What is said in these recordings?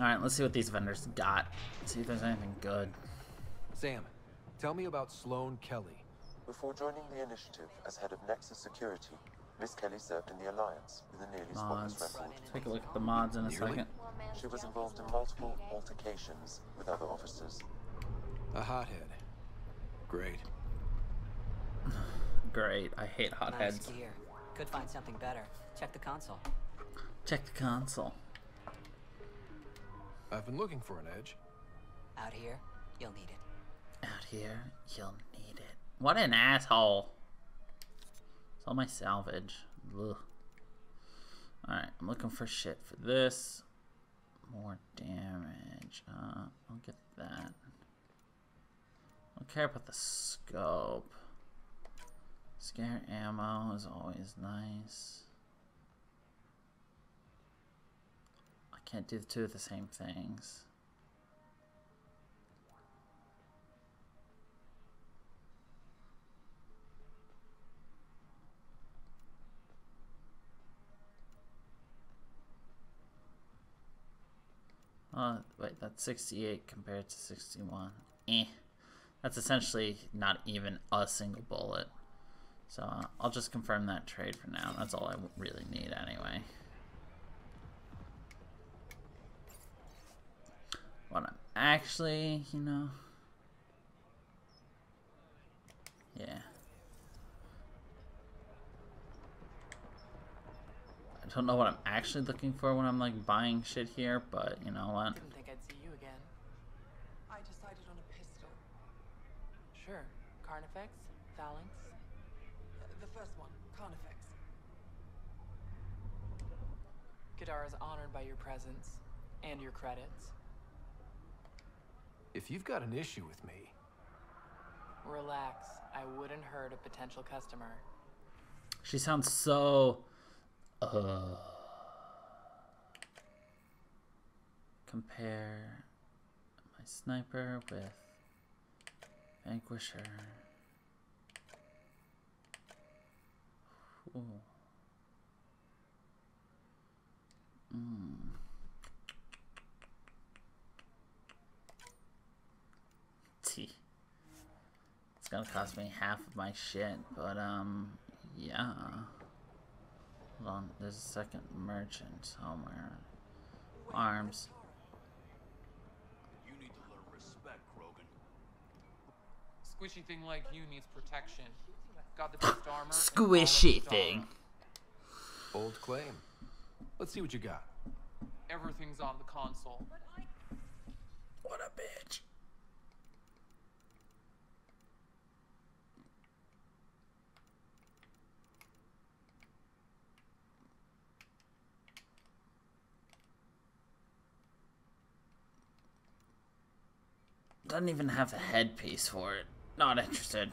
Alright, let's see what these vendors got. Let's See if there's anything good. Sam, tell me about Sloane Kelly. Before joining the initiative as head of Nexus Security, Miss Kelly served in the Alliance with a nearly spotless Mods. record. Take a look at the mods in a Nearly? second. She was involved in multiple altercations with other officers. A hothead. Great. Great. I hate hotheads. Nice hotheads. gear. Could find something better. Check the console. Check the console. I've been looking for an edge. Out here, you'll need it. Out here, you'll need it. What an asshole. It's all my salvage. Ugh. Alright, I'm looking for shit for this. More damage. Uh, I'll get that. I don't care about the scope. Scare ammo is always nice. Can't do two of the same things. Uh, wait, that's 68 compared to 61. Eh. That's essentially not even a single bullet. So uh, I'll just confirm that trade for now. That's all I really need anyway. What I'm actually, you know. Yeah. I don't know what I'm actually looking for when I'm like buying shit here, but you know what? Didn't think I'd see you again. I decided on a pistol. Sure. Carnifex? Phalanx? The first one, Carnifex. Kadar is honored by your presence and your credits. If you've got an issue with me, Relax. I wouldn't hurt a potential customer. She sounds so. Uh. Compare my sniper with Vanquisher. Ooh. Mm. T. It's gonna cost me half of my shit, but um, yeah. Hold on, there's a second merchant somewhere. Arms. You need to learn respect, Krogan. Squishy thing like you needs protection. Got the best armor. Squishy thing. dog. bold claim. Let's see what you got. Everything's on the console. What a bitch. Doesn't even have a headpiece for it. Not interested.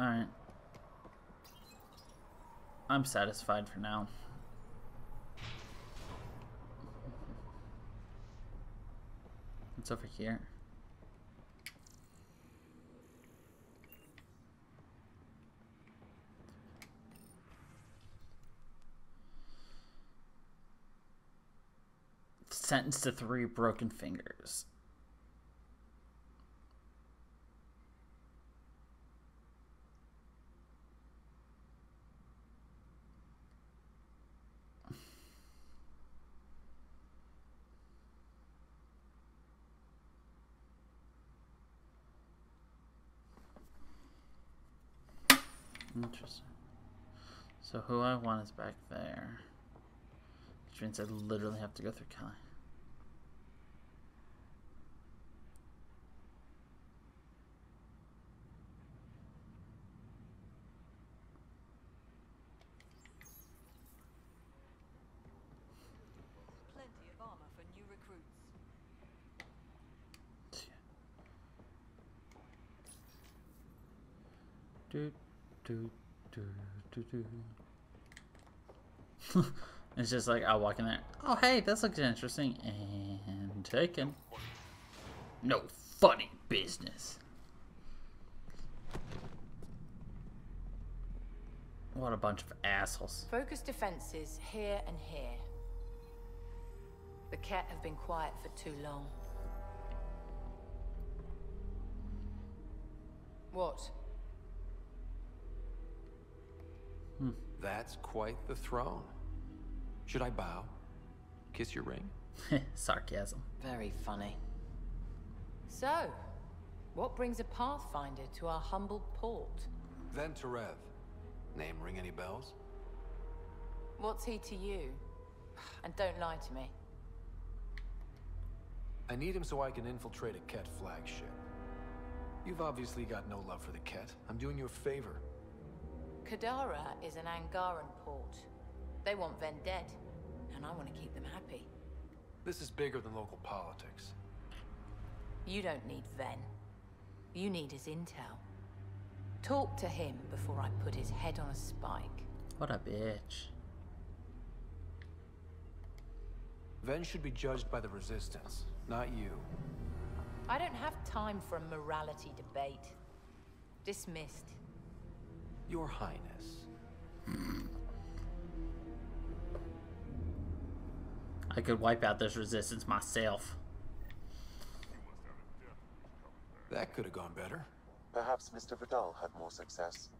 Alright. I'm satisfied for now. It's over here? Sentenced to three broken fingers. Interesting. So who I want is back there. Which means I literally have to go through Kelly. Plenty of armor for new recruits. It's just like I'll walk in there. Oh, hey, this looks interesting. And taken. No funny business. What a bunch of assholes. Focus defenses here and here. The cat have been quiet for too long. What? That's quite the throne. Should I bow? Kiss your ring? Sarcasm. Very funny. So, what brings a Pathfinder to our humble port? Ven Terev. Name ring any bells? What's he to you? And don't lie to me. I need him so I can infiltrate a Kett flagship. You've obviously got no love for the Kett. I'm doing you a favor. Kadara is an Angaran port. They want Ven dead, and I want to keep them happy. This is bigger than local politics. You don't need Ven. You need his intel. Talk to him before I put his head on a spike. What a bitch. Ven should be judged by the Resistance, not you. I don't have time for a morality debate. Dismissed. Your Highness. I could wipe out this resistance myself. That could have gone better. Perhaps Mr. Vidal had more success.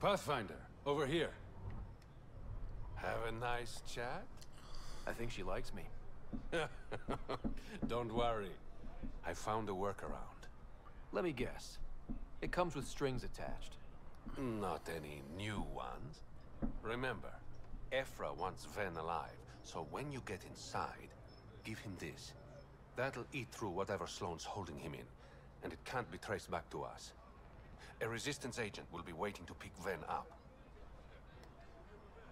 Pathfinder, over here. A nice chat? I think she likes me. Don't worry. I found a workaround. Let me guess. It comes with strings attached. Not any new ones. Remember, Ephra wants Ven alive, so when you get inside, give him this. That'll eat through whatever Sloane's holding him in, and it can't be traced back to us. A Resistance agent will be waiting to pick Ven up.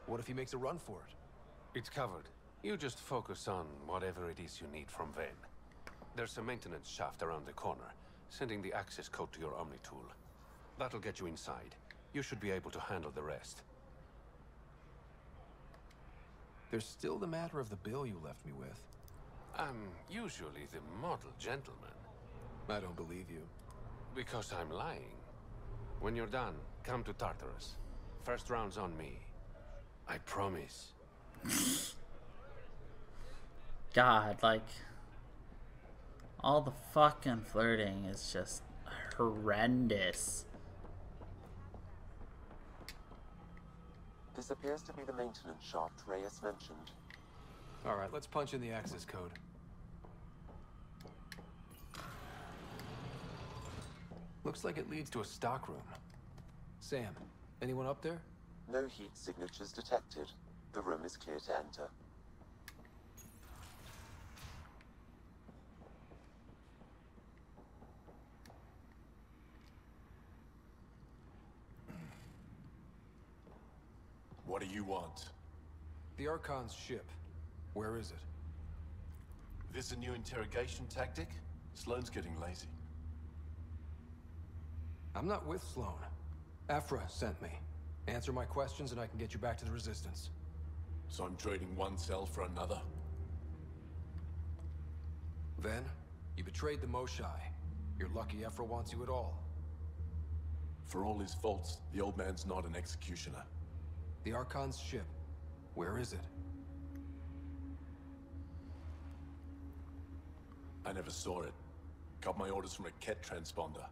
What if he makes a run for it? It's covered. You just focus on whatever it is you need from Ven. There's a maintenance shaft around the corner, sending the access code to your Omni tool. That'll get you inside. You should be able to handle the rest. There's still the matter of the bill you left me with. I'm usually the model gentleman. I don't believe you. Because I'm lying. When you're done, come to Tartarus. First round's on me. I promise. God, like all the fucking flirting is just horrendous. This appears to be the maintenance shaft Reyes mentioned. All right, let's punch in the access code. Looks like it leads to a stockroom. Sam, anyone up there? No heat signatures detected. The room is clear to enter. What do you want? The Archon's ship. Where is it? This a new interrogation tactic? Sloane's getting lazy. I'm not with Sloane. Ephra sent me. Answer my questions and I can get you back to the Resistance. So I'm trading one cell for another? Then, you betrayed the Moshae. You're lucky Ephra wants you at all. For all his faults, the old man's not an executioner. The Archon's ship. Where is it? I never saw it. Got my orders from a Kett transponder.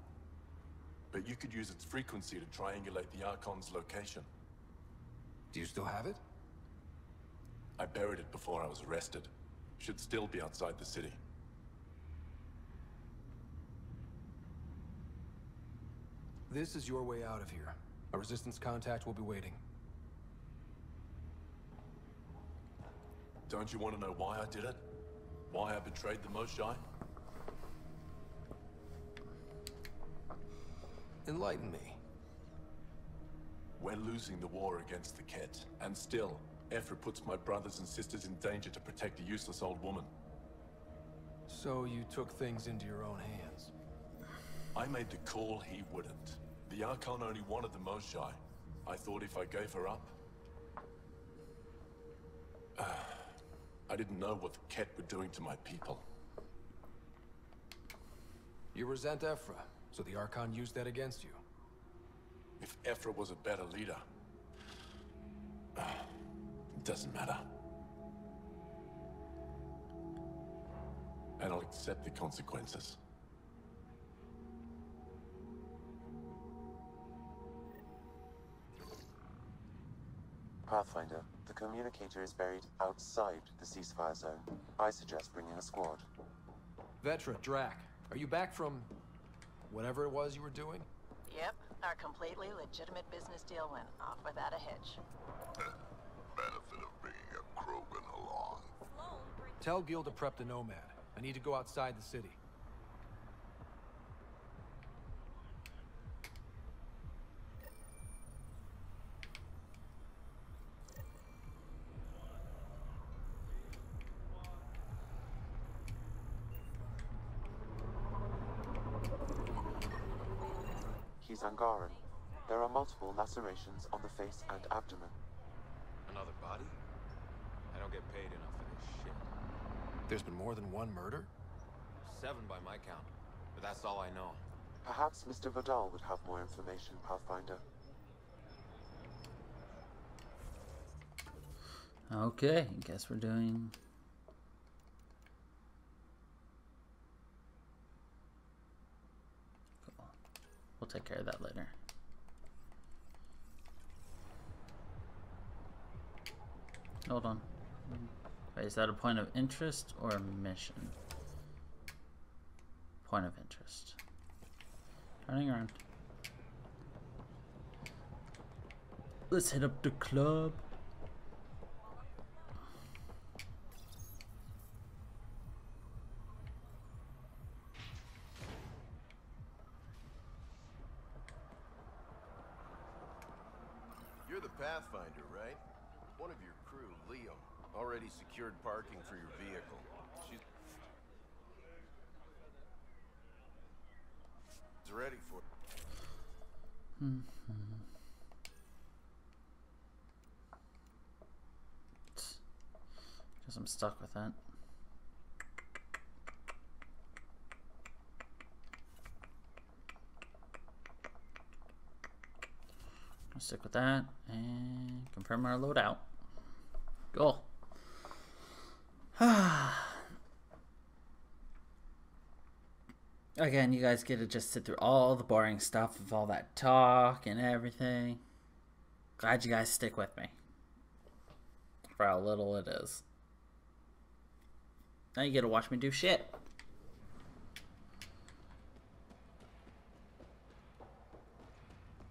But you could use its frequency to triangulate the Archon's location. Do you still have it? I buried it before I was arrested. Should still be outside the city. This is your way out of here. A Resistance contact will be waiting. Don't you want to know why I did it? Why I betrayed the Moshae? Enlighten me. We're losing the war against the Kett, and still, Ephra puts my brothers and sisters in danger to protect a useless old woman. So you took things into your own hands. I made the call he wouldn't. The Archon only wanted the Moshae. I thought if I gave her up... I didn't know what the Kett were doing to my people. You resent Ephra, so the Archon used that against you. If Ephra was a better leader, it doesn't matter. And I'll accept the consequences. Pathfinder, the communicator is buried outside the ceasefire zone. I suggest bringing a squad. Vetra, Drack, are you back from whatever it was you were doing? Yep, our completely legitimate business deal went off without a hitch. Benefit of bringing a Krogan along. Tell Gil to prep the Nomad. I need to go outside the city. Angaran. There are multiple lacerations on the face and abdomen. Another body? I don't get paid enough for this shit. There's been more than one murder? Seven by my count, but that's all I know. Perhaps Mr. Vidal would have more information, Pathfinder. Okay, I guess we're doing. We'll take care of that later. Hold on. Wait, is that a point of interest or a mission? Point of interest. Turning around. Let's hit up the club. You're the Pathfinder, right? One of your crew, Leo, already secured parking for your vehicle. She's ready for Hmm. Guess I'm stuck with that. I'll stick with that and confirm our loadout. Cool. Again, you guys get to just sit through all the boring stuff of all that talk and everything. Glad you guys stick with me. For how little it is. Now you get to watch me do shit.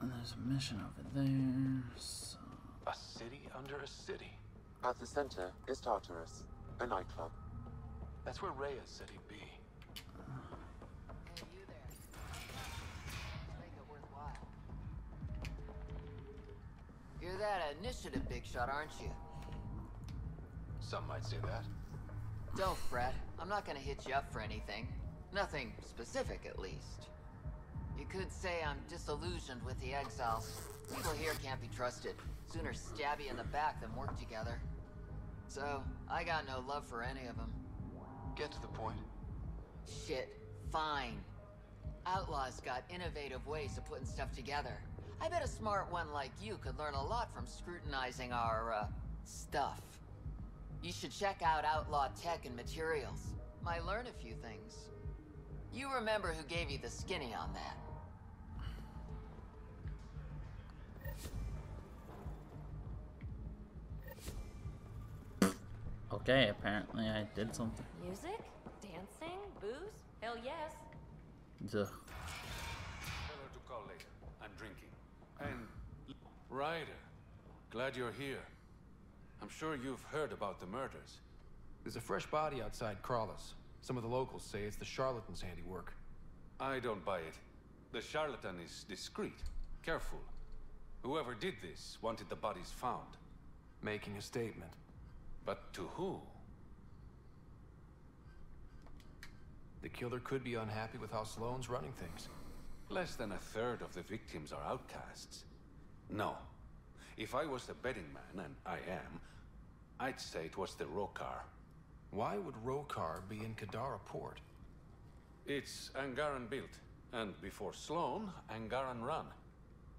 And there's a mission over there. So. A city under a city. At the center is Tartarus, a nightclub. That's where Reyes said he'd be. You're that initiative big shot, aren't you? Some might say that. Don't fret. I'm not gonna hit you up for anything. Nothing specific, at least. You could say I'm disillusioned with the exiles. People here can't be trusted. Sooner stab you in the back than work together. So, I got no love for any of them. Get to the point. Shit, fine. Outlaws got innovative ways of putting stuff together. I bet a smart one like you could learn a lot from scrutinizing our, uh, stuff. You should check out Outlaw Tech and Materials. Might learn a few things. You remember who gave you the skinny on that. Okay, apparently I did something. Music? Dancing? Booze? Hell yes. Ugh. Ryder, glad you're here. I'm sure you've heard about the murders. There's a fresh body outside Kralla's. Some of the locals say it's the charlatan's handiwork. I don't buy it. The charlatan is discreet, careful. Whoever did this wanted the bodies found. Making a statement. But to who? The killer could be unhappy with how Sloane's running things. Less than a third of the victims are outcasts. No. If I was the betting man, and I am, I'd say it was the Roekaar. Why would Roekaar be in Kadara port? It's Angaran built, and before Sloane, Angaran run.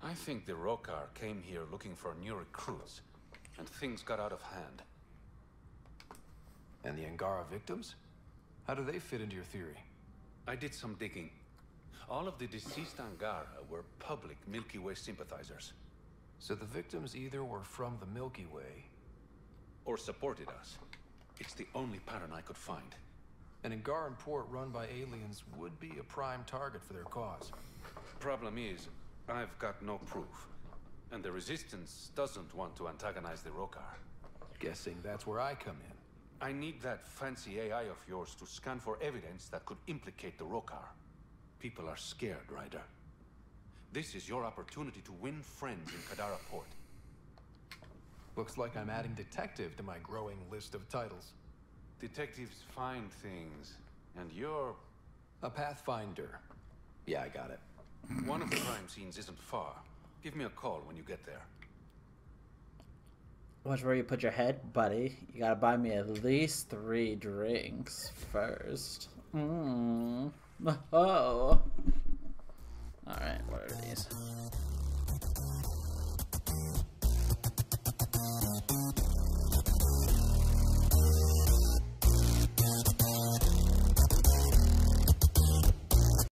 I think the Roekaar came here looking for new recruits, and things got out of hand. And the Angara victims? How do they fit into your theory? I did some digging. All of the deceased Angara were public Milky Way sympathizers. So the victims either were from the Milky Way... Or supported us. It's the only pattern I could find. An Angaran port run by aliens would be a prime target for their cause. Problem is, I've got no proof. And the Resistance doesn't want to antagonize the Roekaar. Guessing that's where I come in. I need that fancy AI of yours to scan for evidence that could implicate the Roekaar. People are scared, Ryder. This is your opportunity to win friends in Kadara Port. Looks like I'm adding detective to my growing list of titles. Detectives find things, and you're... A pathfinder. Yeah, I got it. One of the crime scenes isn't far. Give me a call when you get there. Watch where you put your head, buddy. You gotta buy me at least three drinks first. Mmm. Oh. Alright, whatever it is.